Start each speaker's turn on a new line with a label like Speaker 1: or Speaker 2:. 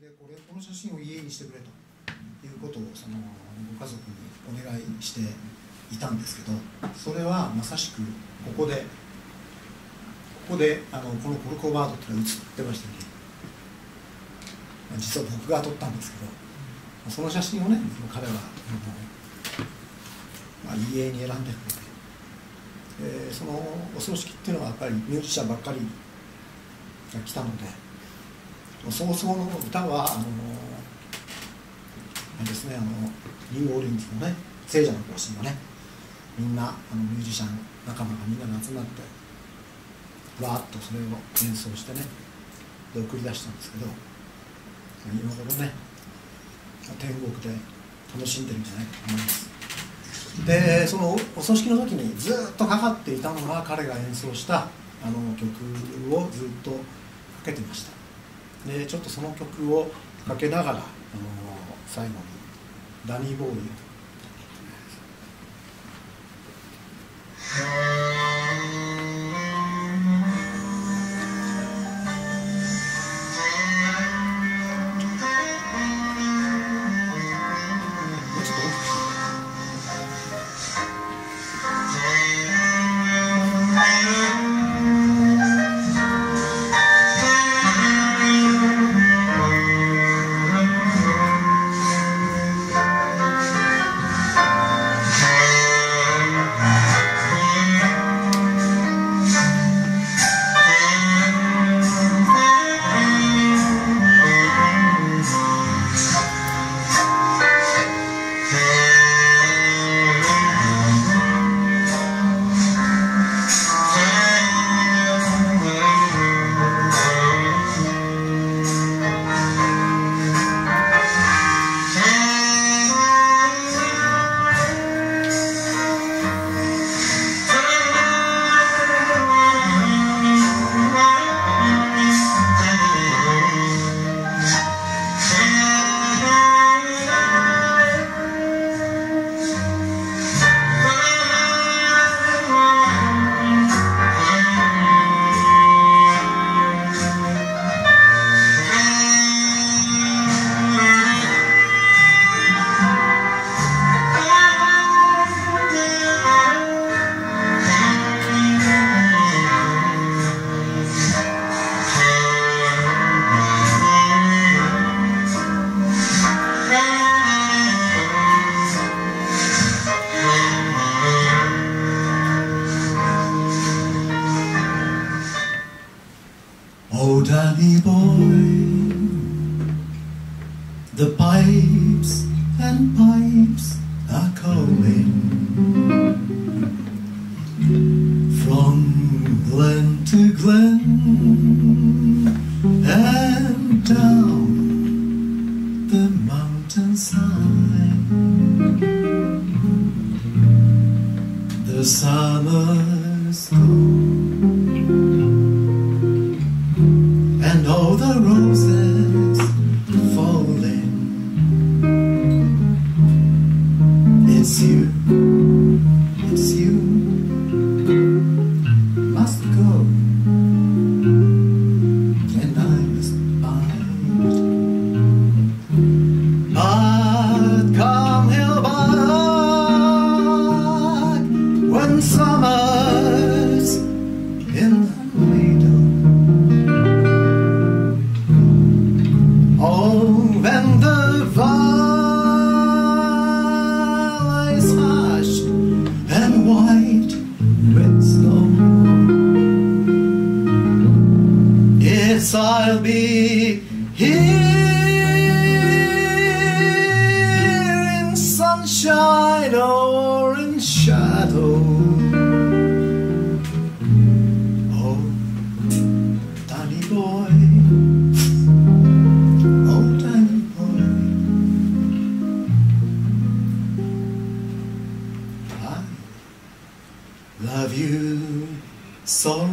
Speaker 1: でこれこの写真を家にしてくれと。いうことをそのご家族にお願いしていたんですけどそれはまさしくここでここであのこのコルコバードってのが写ってましたね実は僕が撮ったんですけどその写真をね彼はまあ、家に選んでくれて、え、そのお葬式っていうのはやっぱりミュージシャンばっかりが来たので早々の歌はあのあですねあのニューオーリンズのね聖者の行進のねみんなあのミュージシャン仲間がみんなが集まってわーっとそれを演奏してねで送り出したんですけど今頃ね天国で楽しんでるんじゃないかと思います。でそのお葬式の時にずっとかかっていたのが彼が演奏したあの曲をずっとかけてました。でちょっとその曲をかけながらあの最後にダニー・ボーイ
Speaker 2: Danny boy, the pipes amanhecer. I'll be here in sunshine or in shadow. Oh, Danny boy. Oh, Danny boy, I love you so